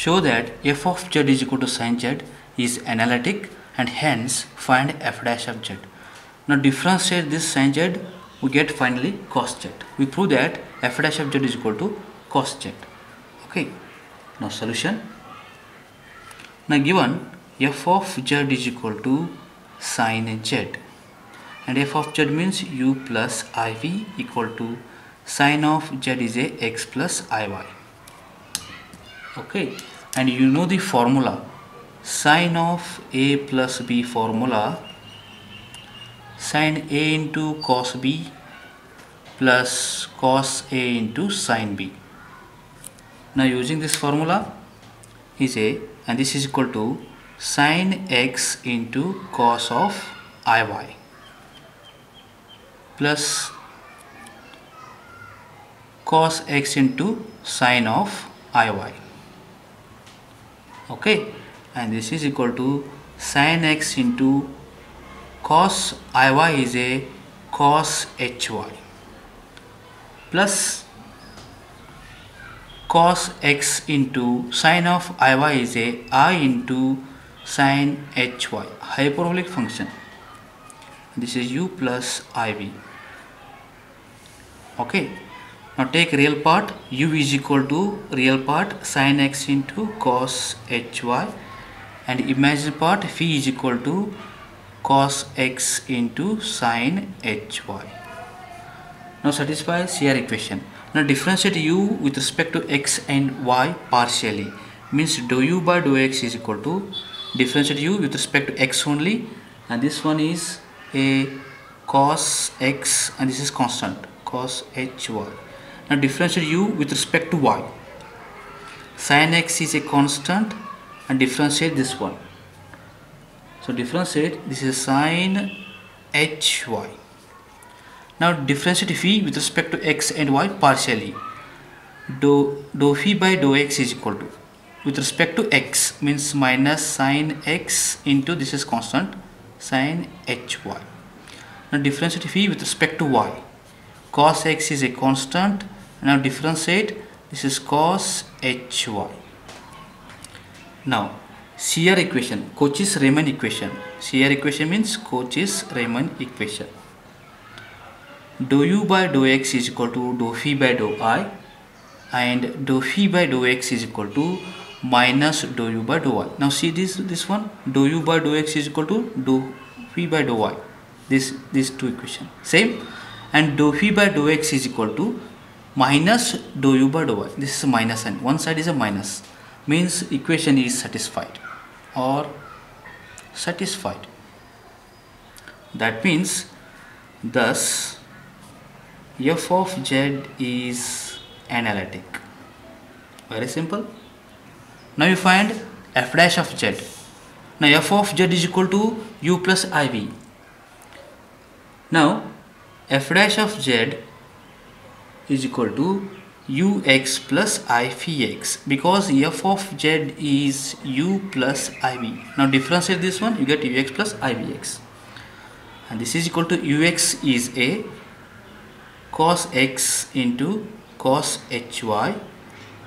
show that f of z is equal to sin z is analytic and hence find f dash of z. Now differentiate this sin z we get finally cos z. We prove that f dash of z is equal to cos z. Okay. Now solution. Now given f of z is equal to sin z and f of z means u plus iv equal to sin of z is a x plus iy okay. And you know the formula. Sine of a plus b formula. Sine a into cos b plus cos a into sine b. Now using this formula is a and this is equal to sine x into cos of iy plus cos x into sine of iy okay? And this is equal to sin x into cos iy is a cos hy plus cos x into sin of iy is a i into sin hy. Hyperbolic function. This is u plus iv okay now take real part u is equal to real part sin x into cos hy and imaginary part phi is equal to cos x into sin hy. Now satisfy CR equation. Now differentiate u with respect to x and y partially means dou u by dou x is equal to differentiate u with respect to x only and this one is a cos x and this is constant cos hy now differentiate u with respect to y. Sin x is a constant and differentiate this one. So differentiate this is sin hy. Now differentiate phi with respect to x and y partially. do dou phi by do x is equal to with respect to x means minus sin x into this is constant sin hy. Now differentiate phi with respect to y. Cos x is a constant now differentiate. This is cos hy now CR equation Cauchy's Riemann equation. CR equation means Cauchy's Riemann equation. Dou u by dou x is equal to dou phi by dou i and dou phi by dou x is equal to minus dou u by dou y now see this this one dou u by dou x is equal to dou phi by dou y this these two equation same? And dou phi by dou x is equal to minus dou u by dou y this is minus sign one side is a minus. Means equation is satisfied or satisfied. That means thus f of z is analytic. Very simple. Now you find f dash of z. Now f of z is equal to u plus iv now f dash of z is equal to ux plus i phi x because f of z is u plus iv now differentiate this one you get ux plus ivx and this is equal to ux is a cos x into cos hy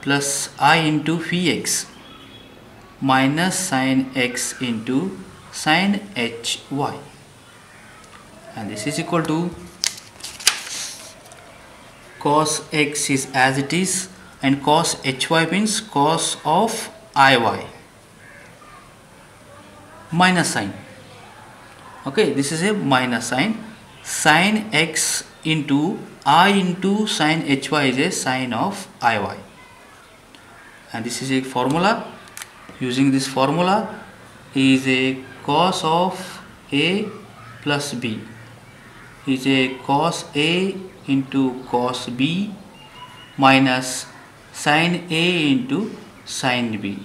plus i into phi x minus sin x into sin hy and this is equal to cos x is as it is and cos hy means cos of iy minus sign. Okay this is a minus sign. Sin x into i into sin hy is a sin of iy and this is a formula. Using this formula is a cos of a plus b is a cos a into cos b minus sin a into sin b.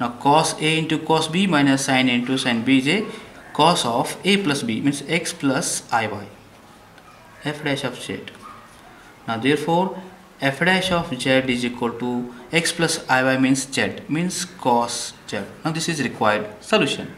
Now cos a into cos b minus sin a into sin b is a cos of a plus b means x plus iy f dash of z. Now therefore f dash of z is equal to x plus iy means z means cos z. Now this is required solution.